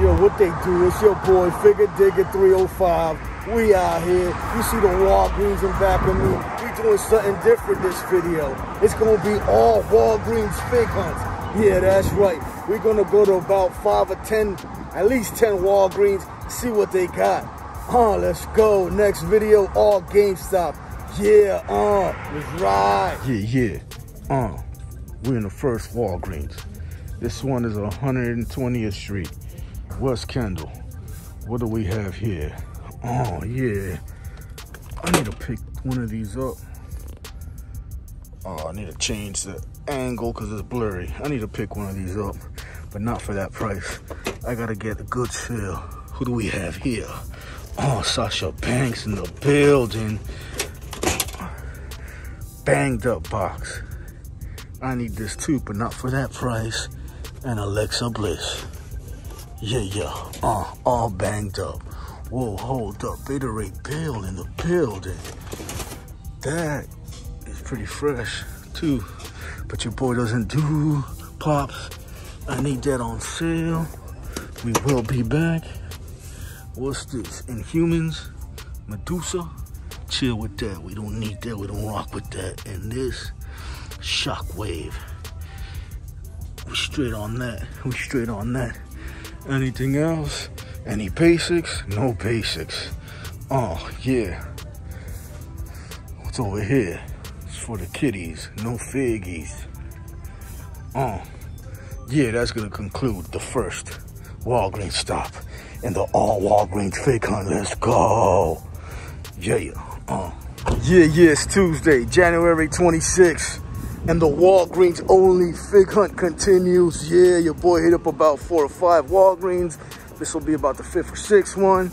Yo, what they do, it's your boy Figure Digger 305. We out here. You see the Walgreens in back of me. We doing something different this video. It's gonna be all Walgreens fig hunts. Yeah, that's right. We're gonna go to about five or ten, at least 10 Walgreens, see what they got. Uh, let's go. Next video, all GameStop. Yeah, uh, let's ride. Yeah, yeah. Uh, we're in the first Walgreens. This one is 120th Street, West Kendall. What do we have here? Oh, yeah. I need to pick one of these up. Oh, I need to change the angle because it's blurry. I need to pick one of these up, but not for that price. I gotta get a good sale. Who do we have here? Oh, Sasha Banks in the building. Banged up box. I need this too, but not for that price. And Alexa Bliss. Yeah, yeah. Uh, all banged up. Whoa, hold up. Beta Ray Bill in the building. That is pretty fresh too. But your boy doesn't do pops. I need that on sale. We will be back. What's this? Inhumans? Medusa? Chill with that. We don't need that. We don't rock with that. And this, Shockwave. We straight on that. We straight on that. Anything else? Any basics? No basics. Oh, yeah. What's over here? It's for the kiddies. No figgies. Oh, yeah, that's gonna conclude the first Walgreens stop in the all Walgreens fig hunt. Let's go. Yeah. Uh. Yeah, yeah, it's Tuesday, January 26th. And the Walgreens only fig hunt continues. Yeah, your boy hit up about four or five Walgreens. This will be about the fifth or sixth one.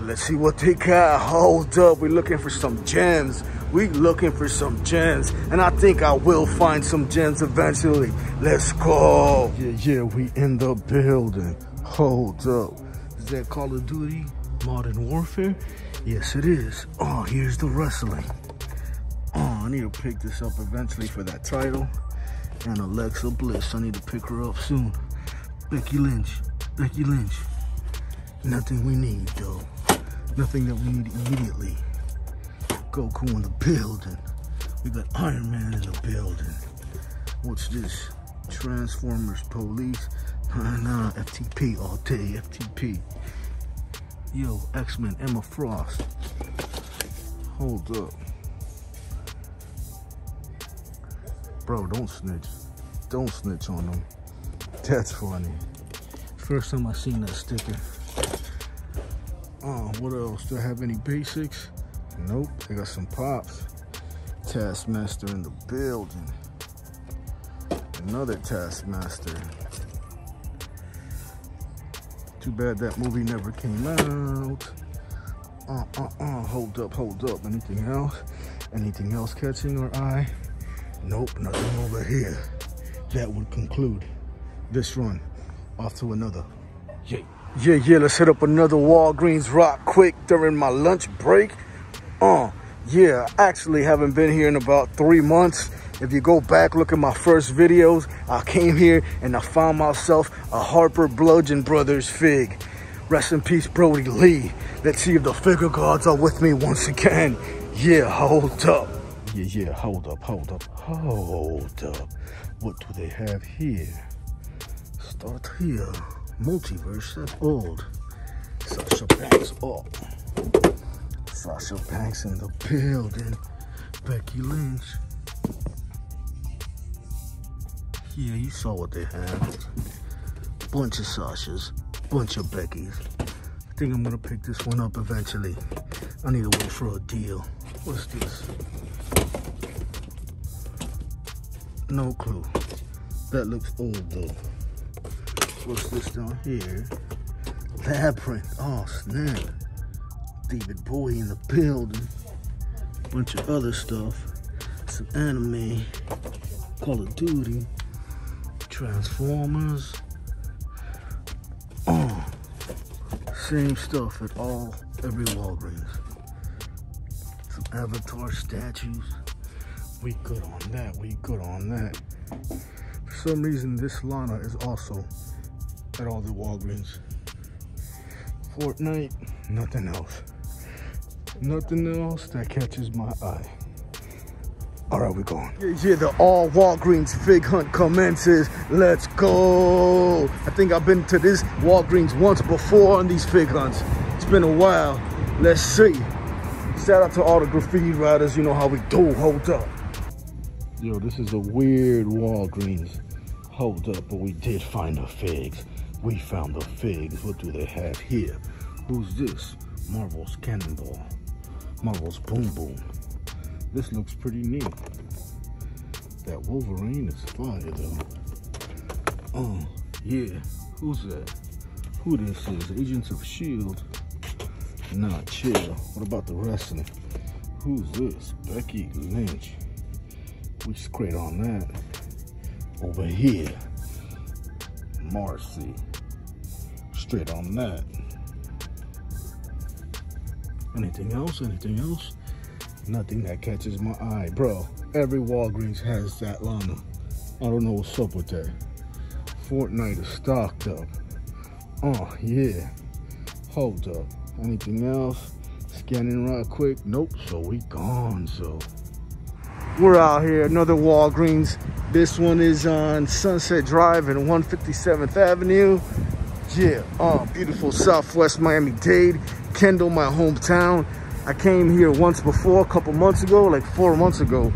Let's see what they got. Hold up, we're looking for some gems. We looking for some gems. And I think I will find some gems eventually. Let's go. Yeah, yeah, we in the building. Hold up. Is that Call of Duty Modern Warfare? Yes, it is. Oh, here's the wrestling. Oh, I need to pick this up eventually for that title. And Alexa Bliss, I need to pick her up soon. Becky Lynch, Becky Lynch. Nothing we need though. Nothing that we need immediately. Goku in the building. We got Iron Man in the building. What's this? Transformers Police. Nah, nah, FTP all day, FTP. Yo, X-Men, Emma Frost. Hold up. Bro, don't snitch. Don't snitch on them. That's funny. First time I seen that sticker. Oh, what else? Do I have any basics? Nope. They got some pops. Taskmaster in the building. Another Taskmaster. Too bad that movie never came out. Uh, uh, uh, hold up, hold up. Anything else? Anything else catching our eye? Nope, nothing over here. That would conclude this run. Off to another. Yeah, yeah, yeah, let's hit up another Walgreens rock quick during my lunch break. Uh, yeah, actually haven't been here in about three months. If you go back, look at my first videos, I came here and I found myself a Harper Bludgeon Brothers fig. Rest in peace, Brodie Lee. Let's see if the figure gods are with me once again. Yeah, hold up. Yeah, yeah, hold up, hold up, hold up. Uh, what do they have here? Start here. Multiverse, that's old. Sasha Banks up. Sasha Banks in the building. Becky Lynch. Yeah, you saw what they had. Bunch of Sashas, bunch of Beckys. I think I'm gonna pick this one up eventually. I need to wait for a deal. What's this? No clue. That looks old though. What's this down here? Labyrinth. Oh, snap. David Bowie in the building. Bunch of other stuff. Some anime. Call of Duty. Transformers. Oh. Same stuff at all, every Walgreens. Some Avatar statues. We good on that. We good on that. For some reason, this Lana is also at all the Walgreens. Fortnite, nothing else. Nothing else that catches my eye. All right, we're going. Yeah, yeah, the all Walgreens fig hunt commences. Let's go. I think I've been to this Walgreens once before on these fig hunts. It's been a while. Let's see. Shout out to all the graffiti riders. You know how we do. Hold up. Yo, this is a weird Walgreens. Hold up, but we did find the figs. We found the figs. What do they have here? Who's this? Marvel's Cannonball. Marvel's Boom Boom. This looks pretty neat. That Wolverine is fire though. Oh, yeah. Who's that? Who this is? Agents of S.H.I.E.L.D. Nah, chill. What about the wrestling? Who's this? Becky Lynch. We straight on that. Over here. Marcy. Straight on that. Anything else? Anything else? Nothing that catches my eye. Bro, every Walgreens has that llama. I don't know what's up with that. Fortnite is stocked up. Oh, yeah. Hold up. Anything else? Scanning right quick. Nope. So we gone, so. We're out here, another Walgreens. This one is on Sunset Drive and 157th Avenue. Yeah, oh, beautiful Southwest Miami-Dade. Kendall, my hometown. I came here once before, a couple months ago, like four months ago.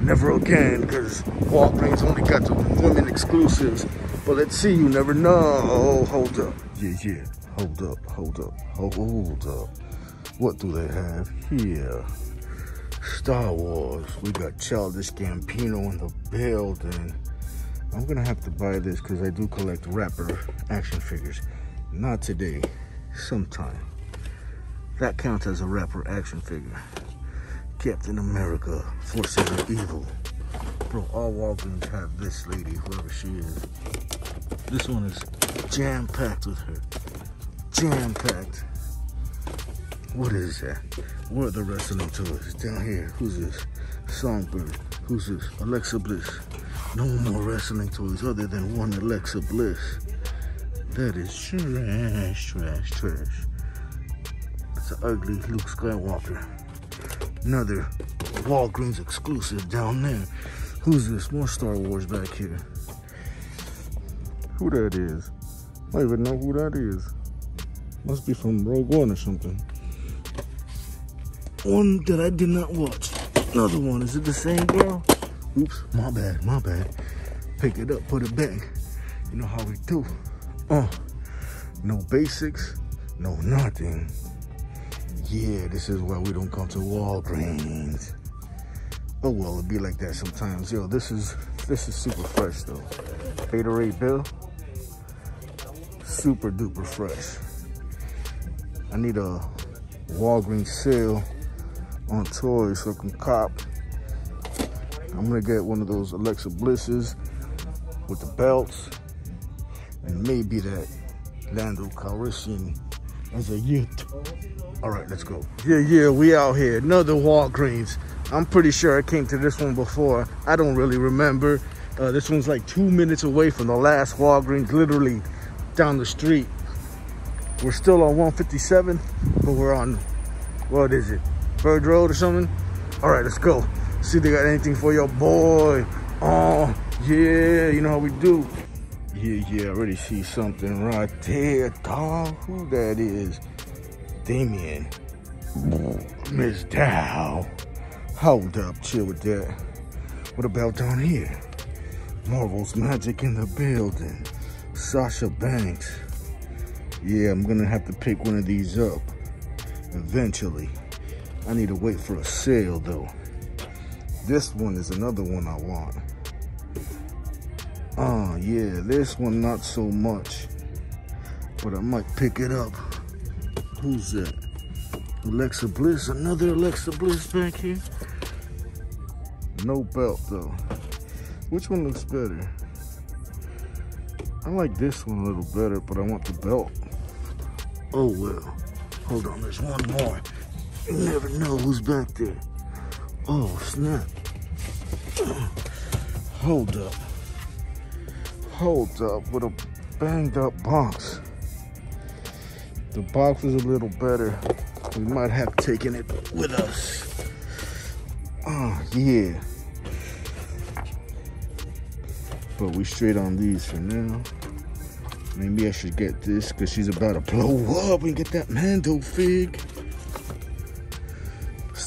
Never again, because Walgreens only got the women exclusives. But let's see, you never know. Oh, hold up. Yeah, yeah, hold up, hold up, hold up. What do they have here? Star Wars. We got Childish Gambino in the building. I'm gonna have to buy this because I do collect rapper action figures. Not today, sometime. That counts as a rapper action figure. Captain America, Forces of Evil. Bro, all Walgreens have this lady, whoever she is. This one is jam-packed with her. Jam-packed. What is that? Where are the wrestling toys? Down here. Who's this? Songbird. Who's this? Alexa Bliss. No more wrestling toys other than one Alexa Bliss. That is trash, trash, trash. It's an ugly Luke Skywalker. Another Walgreens exclusive down there. Who's this? More Star Wars back here. Who that is? I don't even know who that is. Must be from Rogue One or something. One that I did not watch. Another one. Is it the same girl? Oops, my bad, my bad. Pick it up, put it back. You know how we do. Uh, no basics, no nothing. Yeah, this is why we don't come to Walgreens. Oh well, it be like that sometimes. Yo, this is this is super fresh though. Beta Ray Bill, super duper fresh. I need a Walgreens sale on toys so I can cop. I'm gonna get one of those Alexa Blisses with the belts and maybe that Lando Calrissian as a youth. All right, let's go. Yeah, yeah, we out here. Another Walgreens. I'm pretty sure I came to this one before. I don't really remember. Uh, this one's like two minutes away from the last Walgreens, literally down the street. We're still on 157, but we're on, what is it? Bird Road or something? All right, let's go. See if they got anything for your boy. Oh, yeah, you know how we do. Yeah, yeah, I already see something right there, dog. Who that is? Damien. Miss Dow. Hold up, chill with that. What about down here? Marvel's Magik in the building. Sasha Banks. Yeah, I'm gonna have to pick one of these up eventually. I need to wait for a sale though. This one is another one I want. Oh yeah, this one not so much. But I might pick it up. Who's that? Alexa Bliss, another Alexa Bliss back here. No belt though. Which one looks better? I like this one a little better, but I want the belt. Oh well. Hold on, there's one more. You never know who's back there. Oh snap. Hold up. Hold up with a banged up box. The box is a little better. We might have taken it with us. Oh, yeah. But we straight on these for now. Maybe I should get this because she's about to blow up and get that Mando fig.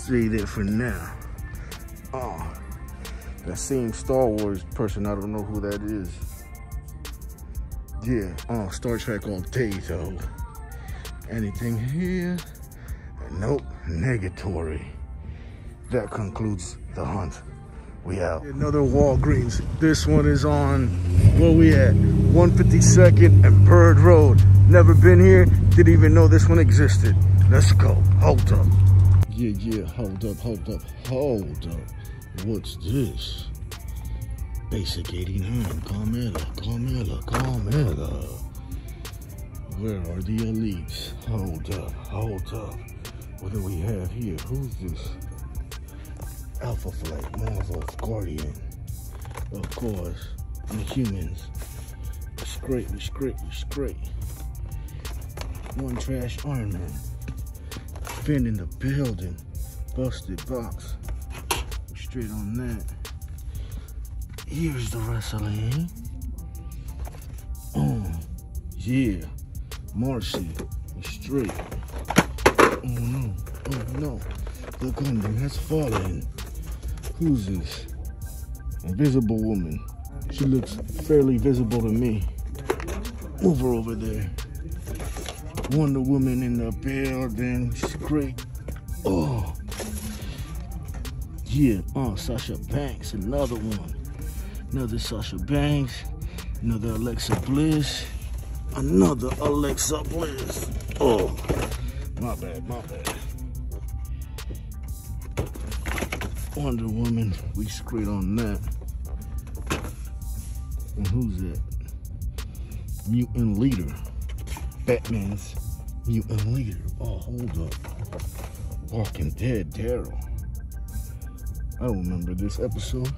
Stay there for now. Oh, that same Star Wars person, I don't know who that is. Yeah, oh, Star Trek all day though. Anything here? Nope, negatory. That concludes the hunt. We out. Another Walgreens. This one is on, where we at? 152nd and Bird Road. Never been here, didn't even know this one existed. Let's go, hold up. Yeah, yeah, hold up, hold up, hold up. What's this? Basic 89, Carmella, Carmella, Carmella. Where are the elites? Hold up, hold up. What do we have here? Who's this? Alpha Flight, Marvel, Guardian. Of course, the humans. Great, it's great. One trash Iron Man. Finn in the building. Busted box. Straight on that. Here's the wrestling. Oh, yeah. Marcy, straight. Oh no, oh no. The Gundam has fallen. Who's this? Invisible woman. She looks fairly visible to me. Move her over there. Wonder Woman in the building. She's great. Oh. Yeah, oh, Sasha Banks, another one. Another Sasha Banks. Another Alexa Bliss. Another Alexa Bliss. Oh, my bad, my bad. Wonder Woman, we straight on that. And who's that? Mutant Leader. Batman's Mutant Leader. Oh, hold up. Walking Dead Daryl. I remember this episode.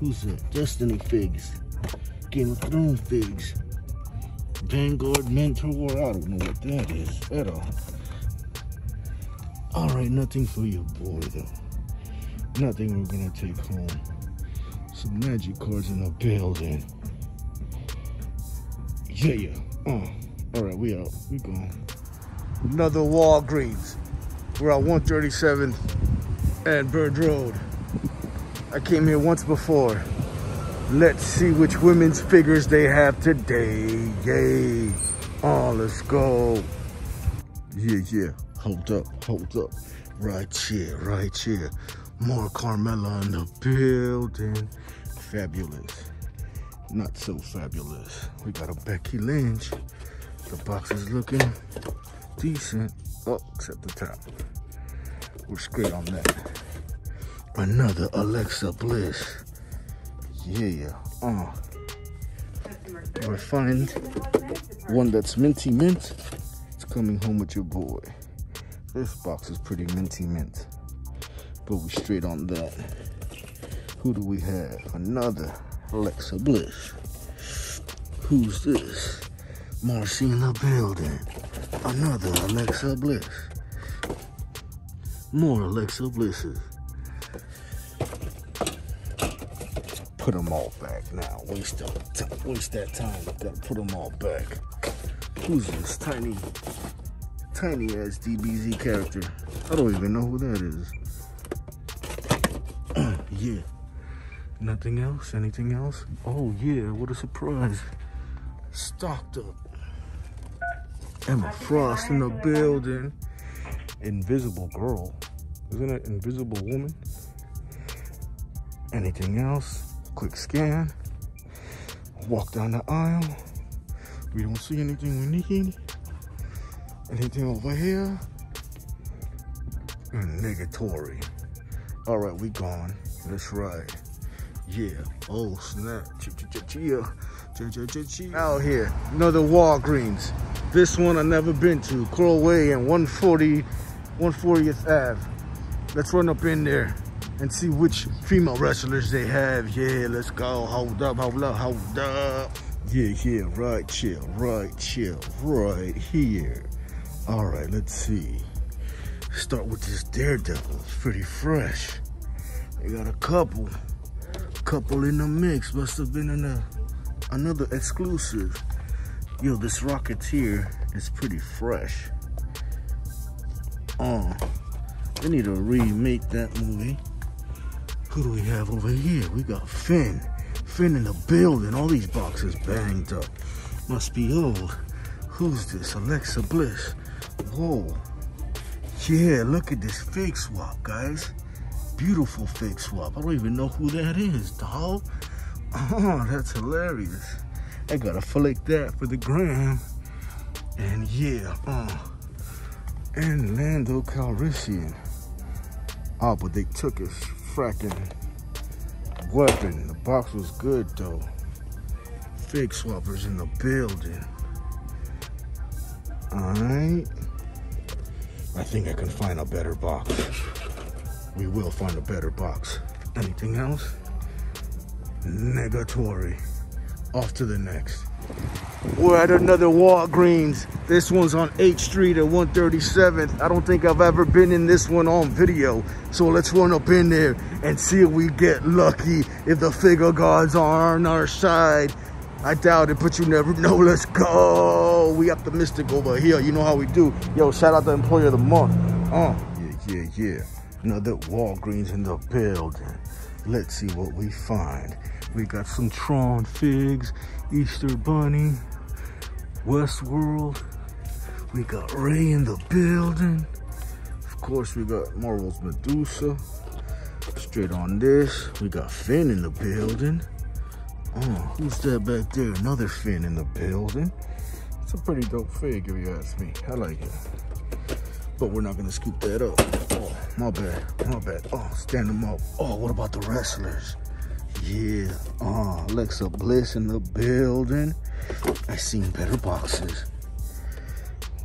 Who's that? Destiny Figs. Game of Thrones Figs. Vanguard Mentor. I don't know what that is at all. All right, nothing for your boy though. Nothing we're gonna take home. Some magic cards in the building. Yeah, yeah. Uh, all right, we out. We gone. Another Walgreens. We're at 137 and Bird Road. I came here once before. Let's see which women's figures they have today. Yay. Oh, let's go. Yeah, yeah. Hold up, hold up. Right here, right here. More Carmella in the building. Fabulous. Not so fabulous. We got a Becky Lynch. The box is looking decent. Oh, except the top. We're straight on that. Another Alexa Bliss. Yeah, yeah. uh. find One that's minty mint. It's coming home with your boy. This box is pretty minty mint. But we straight on that. Who do we have? Another Alexa Bliss. Who's this? Marcy in the building. Another Alexa Bliss. More Alexa Blisses. put them all back now. Waste, that, waste that time. Gotta put them all back. Who's this tiny, tiny ass DBZ character? I don't even know who that is. yeah. Nothing else? Anything else? Oh yeah, what a surprise. Stocked up. Emma Frost in the building. Invisible girl. Isn't it Invisible Woman? Anything else? Quick scan. Walk down the aisle. We don't see anything we need. Anything over here? Mm, Negatory. All right, we gone. That's right. Yeah. Oh, snap. Out here, another Walgreens. This one I've never been to. Coral Way and 140, 140th Ave. Let's run up in there and see which female wrestlers they have. Yeah, let's go. Hold up, hold up, hold up. Yeah, yeah, right chill, right chill, right here. All right, let's see. Start with this Daredevil. It's pretty fresh. They got a couple, couple in the mix. Must have been in a another exclusive. Yo, this Rocketeer is pretty fresh. Uh, oh, they need to remake that movie. Who do we have over here? We got Finn. Finn in the building. All these boxes banged up. Must be old. Who's this? Alexa Bliss. Whoa. Yeah, look at this fake swap, guys. Beautiful fake swap. I don't even know who that is, dog. Oh, that's hilarious. I gotta flick that for the gram. And yeah, uh, and Lando Calrissian. Oh, but they took his fracking weapon. The box was good though. Fake swappers in the building. Alright. I think I can find a better box. We will find a better box. Anything else? Negatory. Off to the next. We're at another Walgreens. This one's on 8th Street at 137th. I don't think I've ever been in this one on video. So let's run up in there and see if we get lucky, if the figure gods are on our side. I doubt it, but you never know. Let's go. We optimistic over here. You know how we do. Yo, shout out the employee of the month. Oh, yeah, yeah, yeah. Another Walgreens in the building. Let's see what we find. We got some Tron figs, Easter Bunny, Westworld. We got Ray in the building. Of course, we got Marvel's Medusa. Straight on this, we got Finn in the building. Oh, who's that back there? Another Finn in the building. It's a pretty dope fig if you ask me. I like it. But we're not gonna scoop that up. Oh, my bad, my bad. Oh, stand them up. Oh, what about the wrestlers? Yeah, oh, Alexa Bliss in the building. I seen better boxes.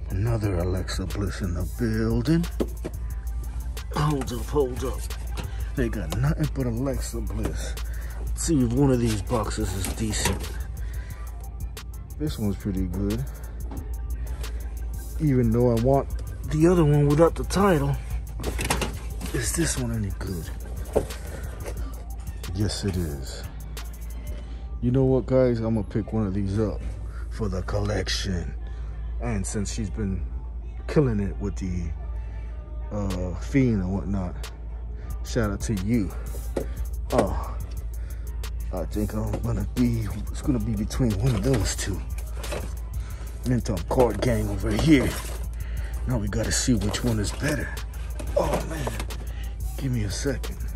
Another Alexa Bliss in the building. Hold up, hold up. They got nothing but Alexa Bliss. Let's see if one of these boxes is decent. This one's pretty good. Even though I want the other one without the title. Is this one any good? Yes, it is. You know what, guys? I'm gonna pick one of these up for the collection. And since she's been killing it with the uh, Fiend and whatnot, shout out to you. Oh, I think I'm gonna be, it's gonna be between one of those two. Mental card gang over here. Now we gotta see which one is better. Oh man, give me a second.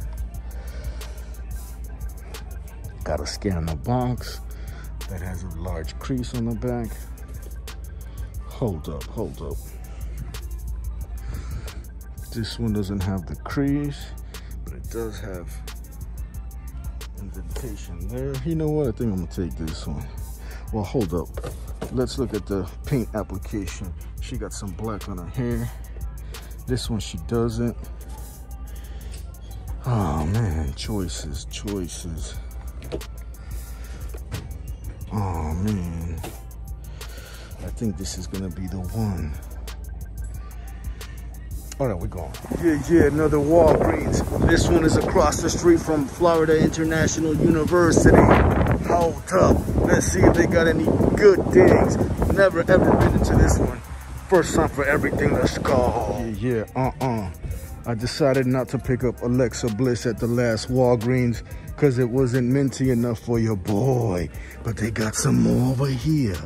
Gotta scan the box that has a large crease on the back. Hold up, hold up. This one doesn't have the crease, but it does have indentation there. You know what? I think I'm gonna take this one. Well, hold up. Let's look at the paint application. She got some black on her hair. This one she doesn't. Oh man, choices, choices. Oh man. I think this is gonna be the one. Oh, All right, we're going. Yeah, yeah, another Walgreens. This one is across the street from Florida International University. Hold up. Let's see if they got any good things. Never ever been into this one. First time for everything. Let's go. Yeah, yeah, uh-uh. I decided not to pick up Alexa Bliss at the last Walgreens because it wasn't minty enough for your boy. But they got some more over here.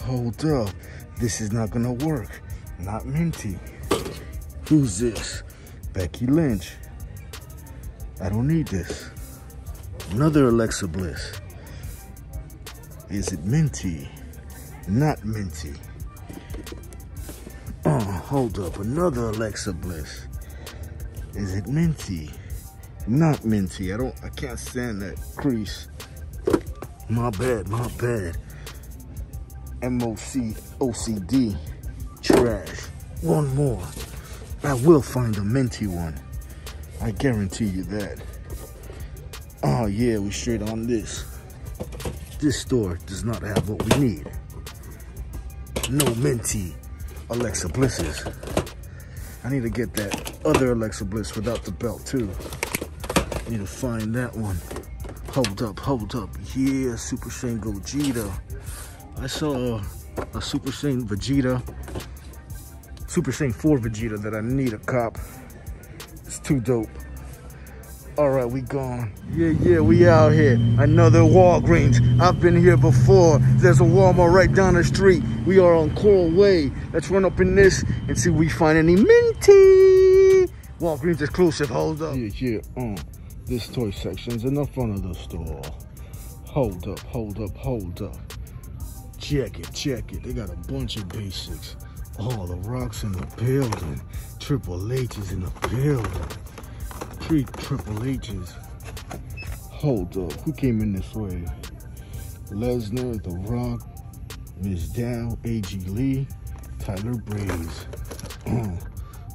Hold up. This is not gonna work. Not minty. Who's this? Becky Lynch. I don't need this. Another Alexa Bliss. Is it minty? Not minty. Oh, hold up. Another Alexa Bliss. Is it minty? Not minty. I don't, I can't stand that crease. My bad, my bad. MOC, OCD, trash. One more. I will find a minty one. I guarantee you that. Oh yeah, we straight on this. This store does not have what we need. No minty Alexa Blisses. I need to get that other Alexa Bliss without the belt too. Need to find that one. Hold up, hold up. Yeah, Super Saiyan Gogeta. I saw a Super Saiyan Vegeta, Super Saiyan 4 Vegeta that I need a cop. It's too dope. All right, we gone. Yeah, yeah, we out here. Another Walgreens. I've been here before. There's a Walmart right down the street. We are on Coral Way. Let's run up in this and see if we find any minty. Walgreens exclusive, hold up. Yeah, yeah, uh, this toy section's in the front of the store. Hold up, hold up, hold up. Check it, check it. They got a bunch of basics. All the rocks in the building. Triple H is in the building three Triple H's. Hold up, who came in this way? Lesnar, The Rock, Miss Dow, A.G. Lee, Tyler Breeze. Uh,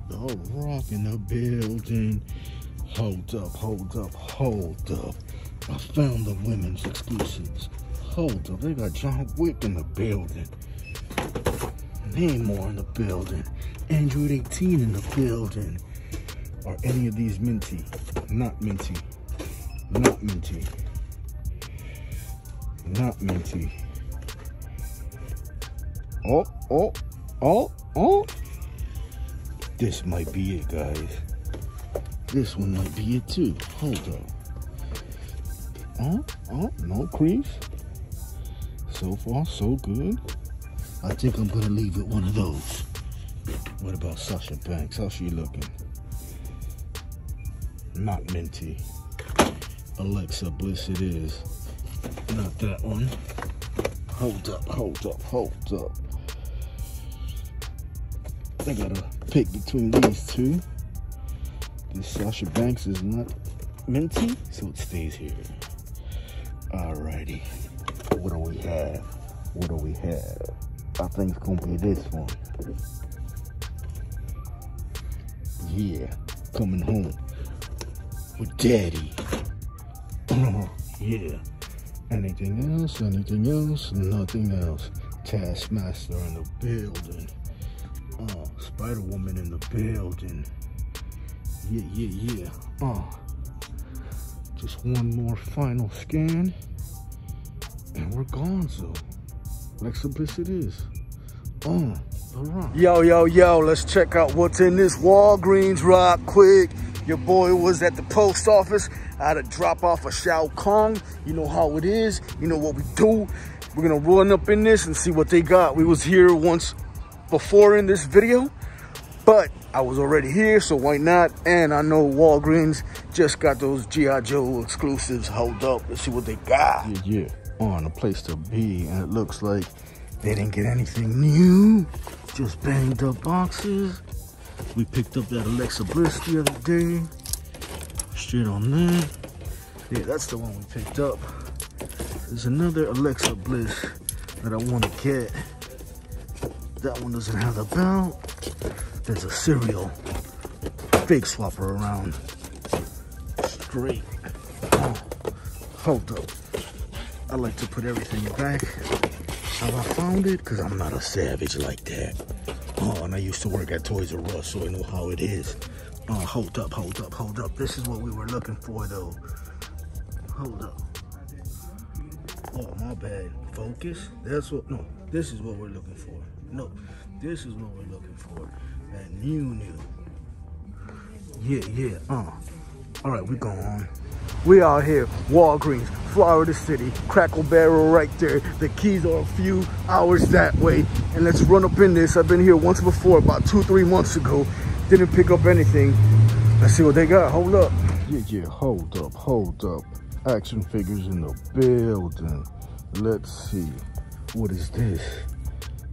the Rock in the building. Hold up, hold up, hold up. I found the women's exclusives. Hold up, they got John Wick in the building. Namor in the building. Android 18 in the building. Are any of these minty? Not minty. Not minty. Not minty. Oh, oh, oh, oh. This might be it, guys. This one might be it too. Hold up. Oh, oh, uh, no crease. So far, so good. I think I'm gonna leave it one of those. What about Sasha Banks? How's she looking? not minty. Alexa Bliss it is. Not that one. Hold up, hold up, hold up. I gotta pick between these two. This Sasha Banks is not minty, so it stays here. Alrighty. What do we have? What do we have? I think it's gonna be this one. Yeah, coming home with daddy. yeah. Anything else? Anything else? Nothing else. Taskmaster in the building. Uh, oh, Spider Woman in the building. Yeah, yeah, yeah. Oh. Just one more final scan. And we're gone, so. Alexa Bliss it is. Oh, Yo, yo, yo, let's check out what's in this Walgreens rock quick. Your boy was at the post office. I had to drop off a Shao Kahn. You know how it is. You know what we do. We're gonna run up in this and see what they got. We was here once before in this video, but I was already here, so why not? And I know Walgreens just got those G.I. Joe exclusives. Hold up, let's see what they got. Yeah, yeah, on a place to be. And it looks like they didn't get anything new. Just banged up boxes. We picked up that Alexa Bliss the other day. Straight on that. Yeah, that's the one we picked up. There's another Alexa Bliss that I want to get. That one doesn't have the belt. There's a cereal fake swapper around. Straight. Oh, hold up. I like to put everything back Have I found it because I'm not a savage like that. Oh, and I used to work at Toys R Us, so I know how it is. Oh, hold up, hold up, hold up. This is what we were looking for, though. Hold up. Oh, my bad. Focus. That's what, no, this is what we're looking for. No, this is what we're looking for. That new, new. Yeah, yeah, uh. All right, we going We out here, Walgreens, Florida City, Cracker Barrel right there. The keys are a few hours that way. And let's run up in this. I've been here once before, about two, three months ago. Didn't pick up anything. Let's see what they got. Hold up. Yeah, yeah, hold up, hold up. Action figures in the building. Let's see. What is this?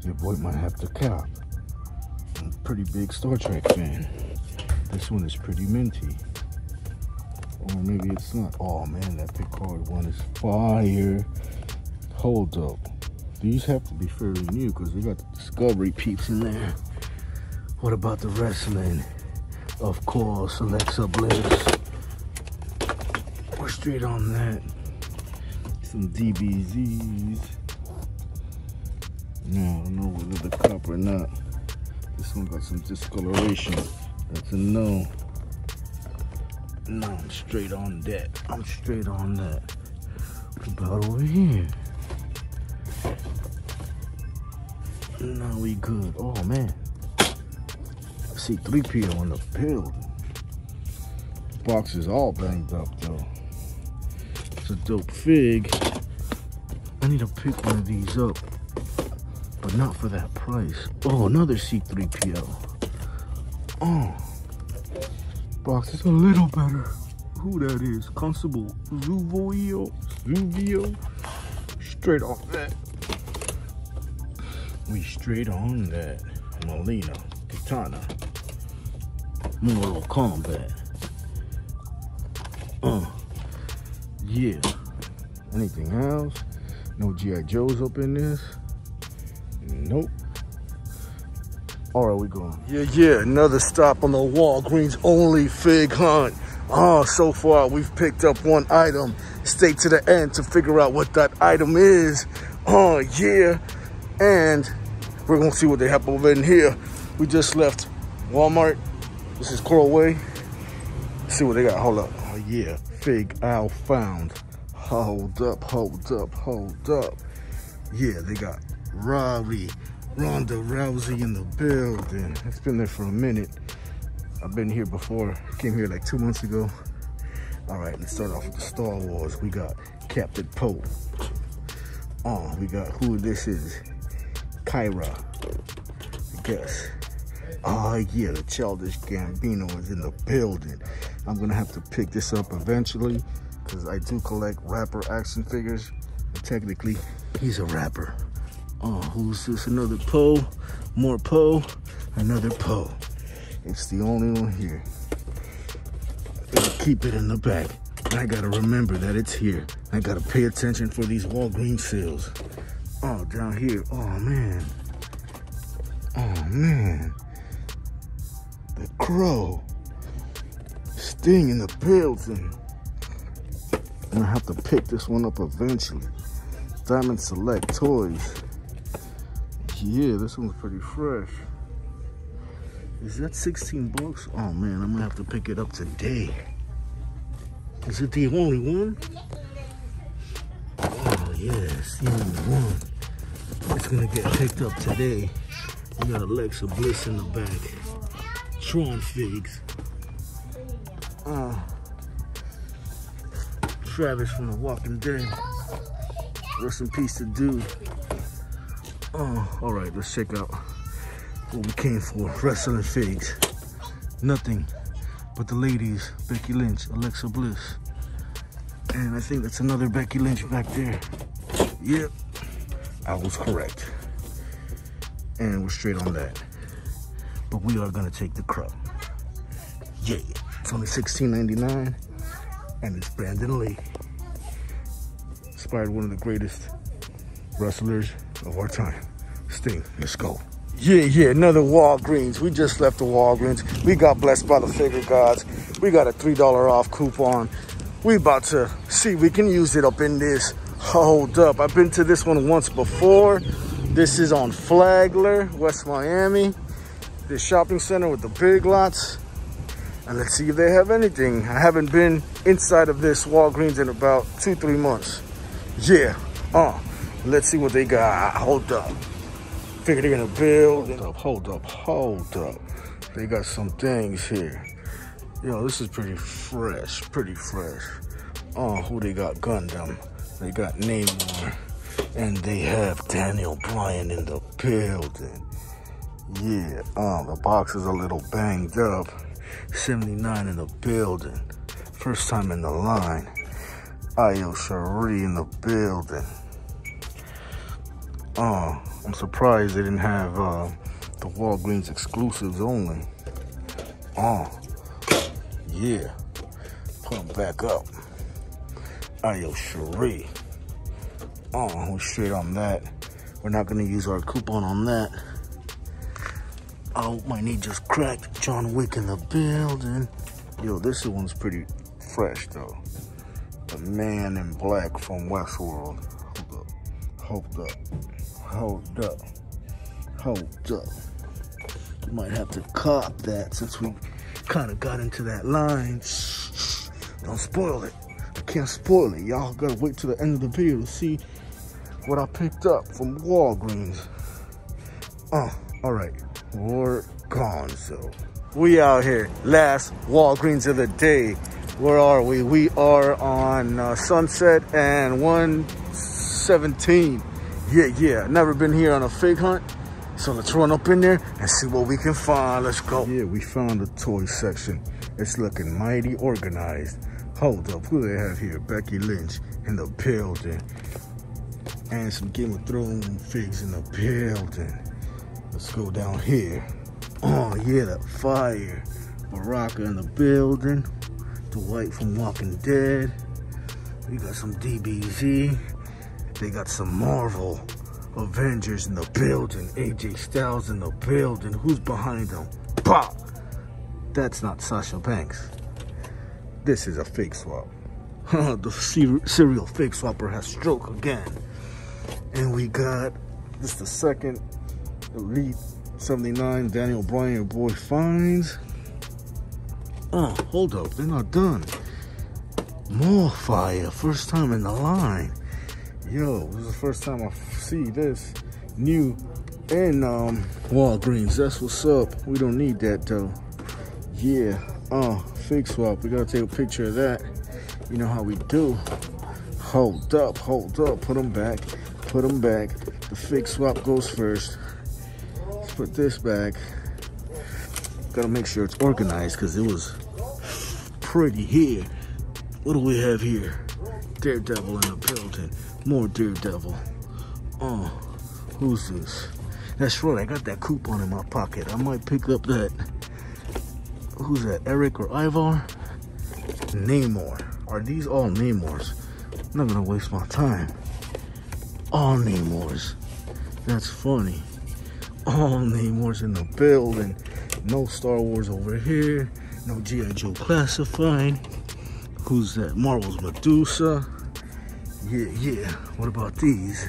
Your boy might have to cop. Pretty big Star Trek fan. This one is pretty minty. Or maybe it's not. Oh man, that Picard one is fire. Hold up. These have to be fairly new because we got the Discovery peeps in there. What about the wrestling? Of course, Alexa Bliss. We're straight on that. Some DBZs. Now, I don't know whether the cup or not. This one got some discoloration. That's a no. No, I'm straight on that. I'm straight on that. What about over here? No, we good. Oh man. I see 3PO on the pill. Box is all banged up though. It's a dope fig. I need to pick one of these up. But not for that price. Oh, another C3PO. Oh. Box is a little better. Who that is? Constable Zuvio. Zuvio. Straight off that. We straight on that. Mileena. Kitana. Mortal Kombat. Uh. Yeah. Anything else? No G.I. Joes up in this? Nope. All right, we going. Yeah, yeah, another stop on the Walgreens only fig hunt. Oh, so far we've picked up one item. Stay to the end to figure out what that item is. Oh, yeah. And we're gonna see what they have over in here. We just left Walmart. This is Coral Way. Let's see what they got. Hold up. Oh, yeah. Fig Owl found. Hold up, hold up, hold up. Yeah, they got Robbie Ronda Rousey in the building. It's been there for a minute. I've been here before. Came here like two months ago. All right, let's start off with the Star Wars. We got Captain Poe. Oh, we got who this is. Qi'ra. I guess. Oh yeah, the Childish Gambino is in the building. I'm gonna have to pick this up eventually because I do collect rapper action figures. Technically, he's a rapper. Oh, who's this? Another Poe. More Poe. Another Poe. It's the only one here. keep it in the back. I gotta remember that it's here. I gotta pay attention for these Walgreens sales. Oh, down here. Oh, man. Oh, man. The Crow. Sting in the building. And I have to pick this one up eventually. Diamond Select Toys. Yeah, this one's pretty fresh. Is that 16 bucks? Oh man, I'm gonna have to pick it up today. Is it the only one? Oh yes, the only one. It's gonna get picked up today. We got Alexa Bliss in the back. Tron figs. Uh, Travis from The Walking Dead. Rest in peace to dude. Oh, all right, let's check out what we came for. Wrestling figs. Nothing but the ladies, Becky Lynch, Alexa Bliss. And I think that's another Becky Lynch back there. Yep, I was correct. And we're straight on that. But we are gonna take the crow. Yeah, it's only $16.99 and it's Brandon Lee. Inspired one of the greatest wrestlers of our time. Sting, let's go. Yeah, yeah, another Walgreens. We just left the Walgreens. We got blessed by the figure gods. We got a $3 off coupon. We about to see we can use it up in this. Hold up. I've been to this one once before. This is on Flagler, West Miami. This shopping center with the big lots. And let's see if they have anything. I haven't been inside of this Walgreens in about two, three months. Yeah, uh, Let's see what they got. Hold up. Figure they're gonna build. Hold up, hold up, hold up. They got some things here. Yo, this is pretty fresh, pretty fresh. Oh, who they got? Gundam. They got Namor. And they have Daniel Bryan in the building. Yeah, um, the box is a little banged up. 79 in the building. First time in the line. Io Shirai in the building. Oh, I'm surprised they didn't have uh, the Walgreens exclusives only. Oh, yeah. Put them back up. Io Shirai. Oh, we're straight on that. We're not going to use our coupon on that. Oh, my knee just cracked. John Wick in the building. Yo, this one's pretty fresh, though. The man in black from Westworld. Hold up. Hold up. Hold up. Hold up. You Might have to cop that since we kind of got into that line. Don't spoil it. I can't spoil it. Y'all gotta wait till the end of the video to see what I picked up from Walgreens. Oh, all right. We're gone, so. We out here. Last Walgreens of the day. Where are we? We are on uh, Sunset and 117. Yeah, yeah. Never been here on a fig hunt. So let's run up in there and see what we can find. Let's go. Yeah, we found the toy section. It's looking mighty organized. Hold up, who do they have here? Becky Lynch in the building. And some Game of Thrones figs in the building. Let's go down here. Oh yeah, the fire. Baraka in the building. Dwight from Walking Dead. We got some DBZ. They got some Marvel. Avengers in the building. AJ Styles in the building. Who's behind them? Pop! That's not Sasha Banks. This is a fake swap. the serial fake swapper has stroke again. And we got this the second Elite 79 Daniel Bryan, your boy finds. Oh, ah, hold up, they're not done. More fire, first time in the line. Yo, this is the first time I see this new in um, Walgreens. That's what's up. We don't need that though. Yeah, uh, fake swap. We gotta take a picture of that. You know how we do. Hold up, hold up. Put them back, put them back. The fake swap goes first. Let's put this back. Gotta make sure it's organized because it was pretty here. What do we have here? Daredevil in the building. More Daredevil. Oh, who's this? That's right, I got that coupon in my pocket. I might pick up that. Who's that, Eric or Ivar? Namor. Are these all Namors? I'm not gonna waste my time. All Namors. That's funny. All Namors in the building. No Star Wars over here. No G.I. Joe Classified. Who's that? Marvel's Medusa. Yeah, yeah. What about these?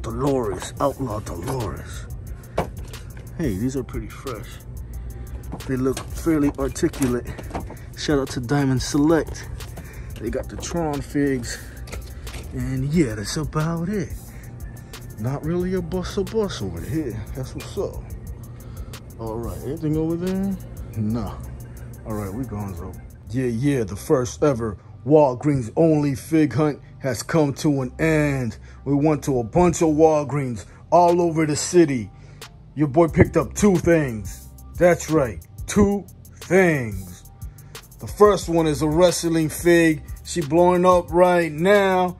Dolores, Outlaw Dolores. Hey, these are pretty fresh. They look fairly articulate. Shout out to Diamond Select. They got the Tron figs. And yeah, that's about it. Not really a bus a bus over here. That's what's up. All right, anything over there? Nah. All right, we going so. Yeah, yeah, the first ever Walgreens only fig hunt has come to an end. We went to a bunch of Walgreens all over the city. Your boy picked up two things. That's right, two things. The first one is a wrestling fig. She blowing up right now.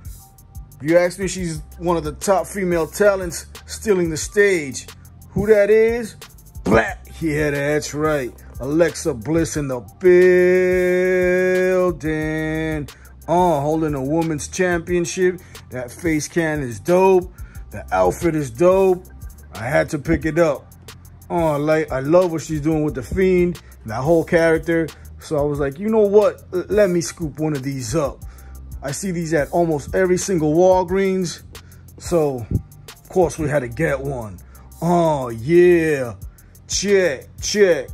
You ask me, she's one of the top female talents stealing the stage. Who that is? Black. Yeah, that's right. Alexa Bliss in the building. Oh, holding a women's championship. That face can is dope. The outfit is dope. I had to pick it up. Oh, like I love what she's doing with the Fiend, that whole character. So I was like, you know what? Let me scoop one of these up. I see these at almost every single Walgreens. So, of course, we had to get one. Oh, yeah. Check, check.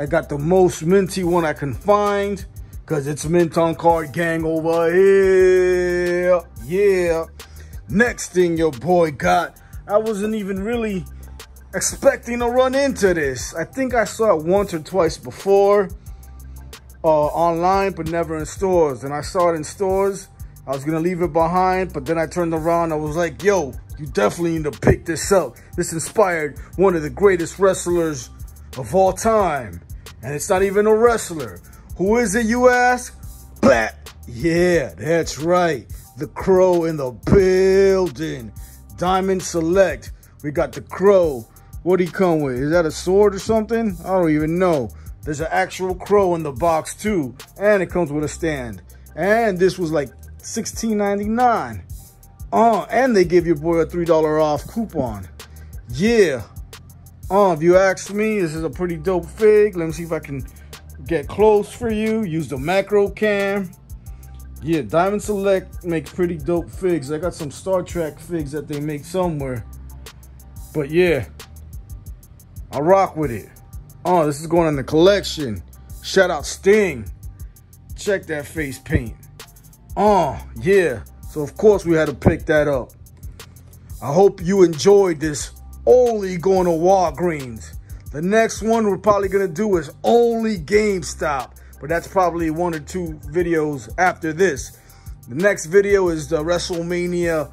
I got the most minty one I can find because it's mint on card gang over here. Yeah. Next thing your boy got, I wasn't even really expecting to run into this. I think I saw it once or twice before uh, online, but never in stores. And I saw it in stores. I was going to leave it behind, but then I turned around. I was like, yo, you definitely need to pick this up. This inspired one of the greatest wrestlers of all time. And it's not even a wrestler. Who is it, you ask? Bat. Yeah, that's right. The Crow in the building. Diamond Select. We got the Crow. What do he come with? Is that a sword or something? I don't even know. There's an actual crow in the box too. And it comes with a stand. And this was like $16.99. Oh, uh, and they give your boy a $3 off coupon. Yeah. Oh, if you ask me, this is a pretty dope fig. Let me see if I can get close for you. Use the macro cam. Yeah, Diamond Select makes pretty dope figs. I got some Star Trek figs that they make somewhere. But yeah, I rock with it. Oh, this is going in the collection. Shout out Sting. Check that face paint. Oh, yeah. So, of course, we had to pick that up. I hope you enjoyed this only going to Walgreens. The next one we're probably going to do is only GameStop. But that's probably one or two videos after this. The next video is the WrestleMania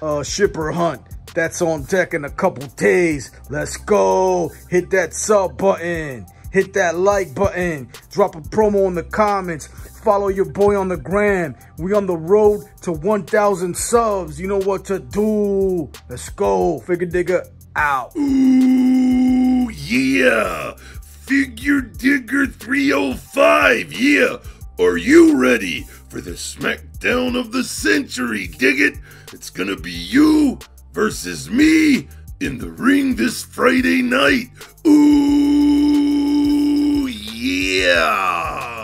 uh, shipper hunt. That's on deck in a couple days. Let's go. Hit that sub button. Hit that like button. Drop a promo in the comments. Follow your boy on the gram. We on the road to 1,000 subs. You know what to do. Let's go. Figure Digger out. Ooh, yeah. Figure Digger 305, yeah. Are you ready for the SmackDown of the century, dig it? It's gonna be you versus me in the ring this Friday night. Ooh, yeah.